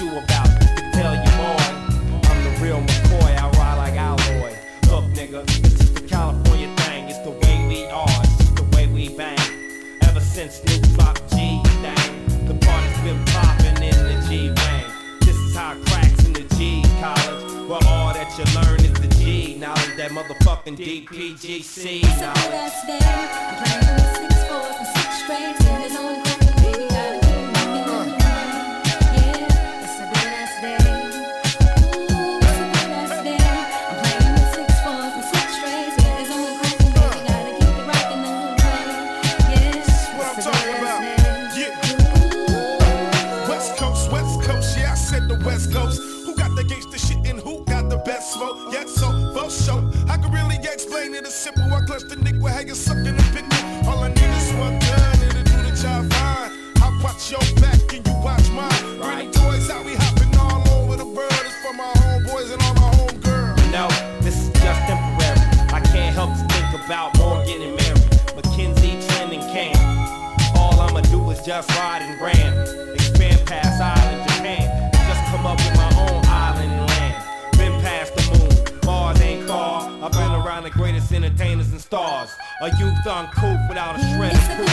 you about. Can tell you more. I'm the real McCoy. I ride like alloy. Look, nigga, it's just a California thing. It's the way we are. It's the way we bang. Ever since Snoop Block G thing, the party's been popping in the G ring. This is how cracks in the G college. Well, all that you learn is the G knowledge. That motherfucking DPGC knowledge. good ass day. I'm playing said the West Coast. Who got the gangsta shit and who got the best flow? Yet so for show, I can really explain it as simple. I clutch the nick with how you sucking the pick. All I need is one gun and to do the job fine. I watch your back and you watch mine. Bring the toys out, we hopping all over the world. It's for my homeboys and all my homegirls. No, this is just temporary. I can't help to think about more getting married. Mackenzie, Trent, and Cam. All I'ma do is just ride and ram. Expand past island entertainers and stars. A youth uncouth without a shred of proof.